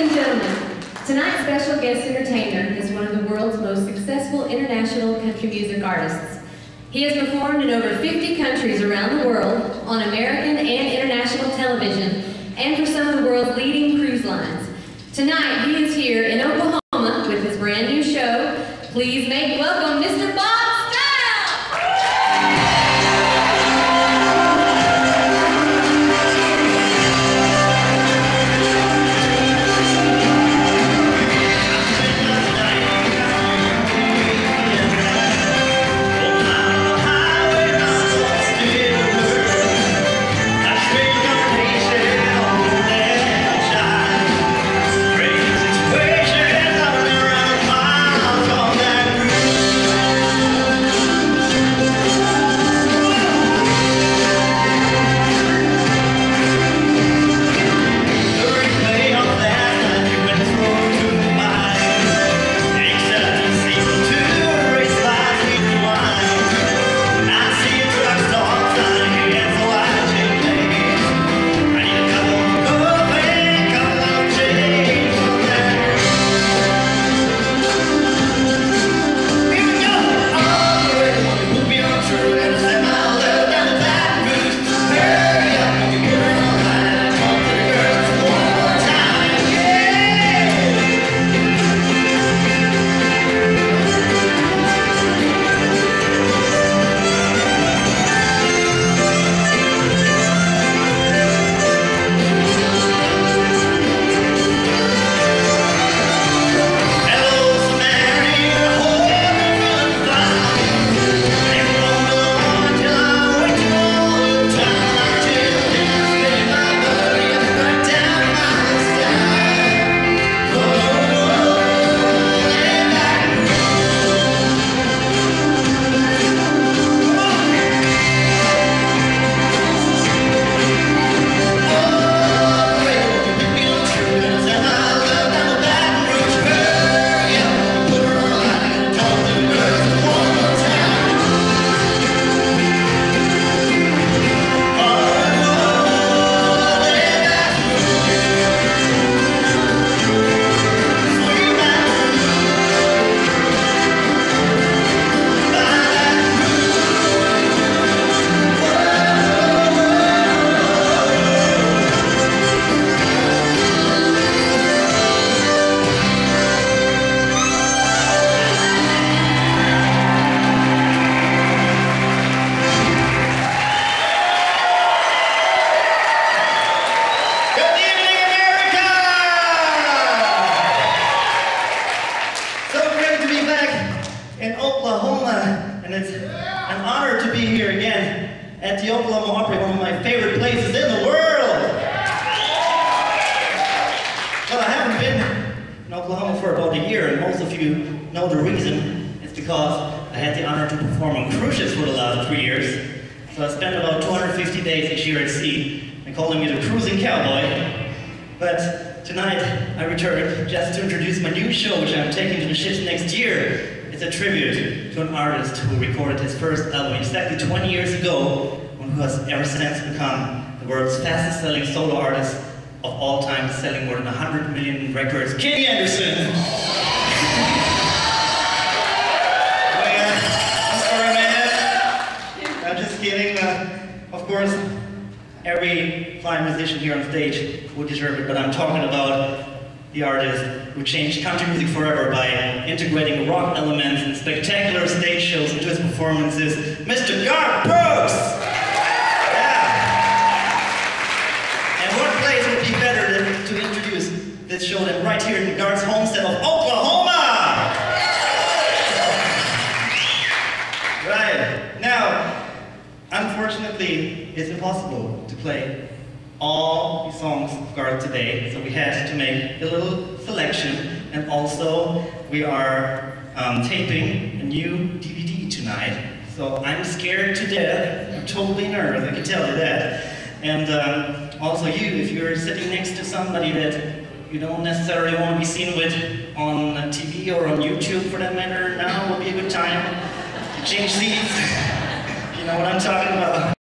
and gentlemen, tonight's special guest entertainer is one of the world's most successful international country music artists. He has performed in over 50 countries around the world on American and international television and for some of the world's leading cruise lines. Tonight, he is here in Oklahoma with his brand new show. Please make welcome Mr. Bob. At the Oklahoma Opry, one of my favorite places in the world. Well, I haven't been in Oklahoma for about a year, and most of you know the reason. It's because I had the honor to perform on cruise ships for the last three years. So I spent about 250 days each year at sea. They call me the cruising cowboy. But tonight I returned just to introduce my new show, which I'm taking to the ships next year. It's a tribute to an artist who recorded his first album exactly 20 years ago, and who has ever since become the world's fastest selling solo artist of all time, selling more than 100 million records. Kenny Anderson! Man, I'm sorry, man. I'm just kidding. Uh, of course, every fine musician here on stage would deserve it, but I'm talking about the artist who changed country music forever by integrating rock elements and spectacular stage shows into his performances, Mr. Garth Brooks! Yeah! And what place would be better than to introduce this show than right here in the Garth's homestead of Oklahoma! Right. Now, unfortunately, it's impossible to play all the songs of Garth today, so we had to make a little selection, and also we are um, taping a new DVD tonight. So I'm scared to death. I'm totally nervous, I can tell you that. And um, also you, if you're sitting next to somebody that you don't necessarily want to be seen with on TV or on YouTube for that matter, now would be a good time to change seats. You know what I'm talking about.